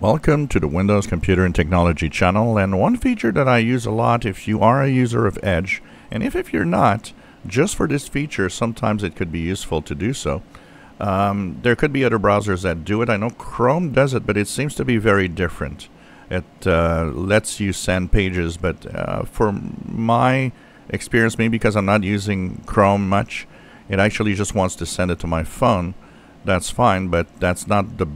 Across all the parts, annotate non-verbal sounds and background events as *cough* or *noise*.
Welcome to the Windows Computer and Technology channel and one feature that I use a lot if you are a user of Edge and if, if you're not, just for this feature sometimes it could be useful to do so. Um, there could be other browsers that do it. I know Chrome does it but it seems to be very different. It uh, lets you send pages but uh, for my experience, maybe because I'm not using Chrome much, it actually just wants to send it to my phone. That's fine but that's not the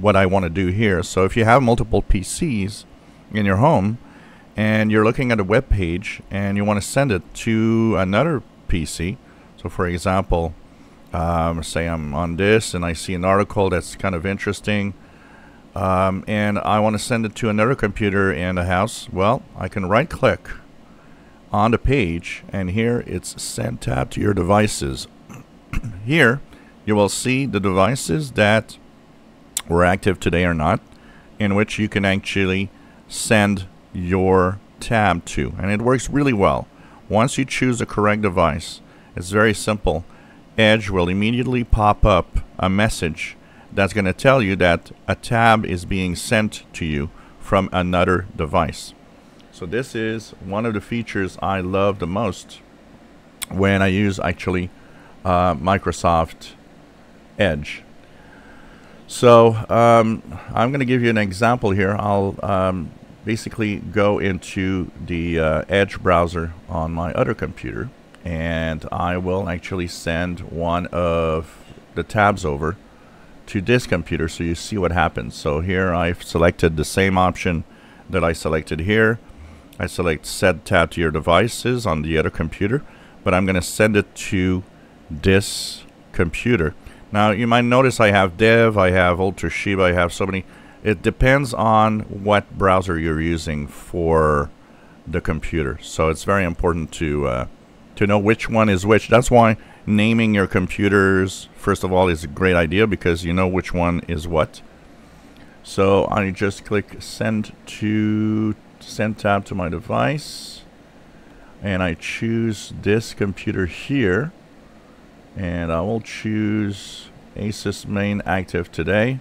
what I want to do here. So if you have multiple PCs in your home and you're looking at a web page and you want to send it to another PC, so for example, um, say I'm on this and I see an article that's kind of interesting um, and I want to send it to another computer in the house, well, I can right click on the page and here it's send tab to your devices. *clears throat* here you will see the devices that were active today or not, in which you can actually send your tab to. And it works really well. Once you choose the correct device, it's very simple. Edge will immediately pop up a message that's going to tell you that a tab is being sent to you from another device. So this is one of the features I love the most when I use actually uh, Microsoft Edge. So um, I'm going to give you an example here. I'll um, basically go into the uh, Edge browser on my other computer and I will actually send one of the tabs over to this computer so you see what happens. So here I've selected the same option that I selected here. I select set tab to your devices on the other computer, but I'm going to send it to this computer. Now you might notice I have Dev, I have Ultrashiba, I have so many. It depends on what browser you're using for the computer. So it's very important to uh, to know which one is which. That's why naming your computers first of all is a great idea because you know which one is what. So I just click send to send tab to my device and I choose this computer here and I will choose Asus main active today.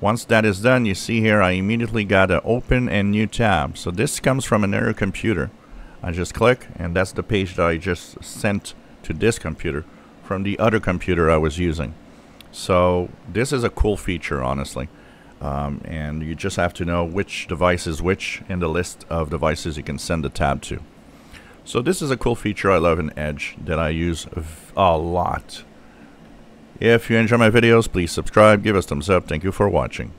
Once that is done, you see here I immediately got an open and new tab. So this comes from another computer. I just click and that's the page that I just sent to this computer from the other computer I was using. So this is a cool feature, honestly. Um, and you just have to know which device is which in the list of devices you can send the tab to. So this is a cool feature I love in Edge that I use a lot. If you enjoy my videos, please subscribe, give us thumbs up. Thank you for watching.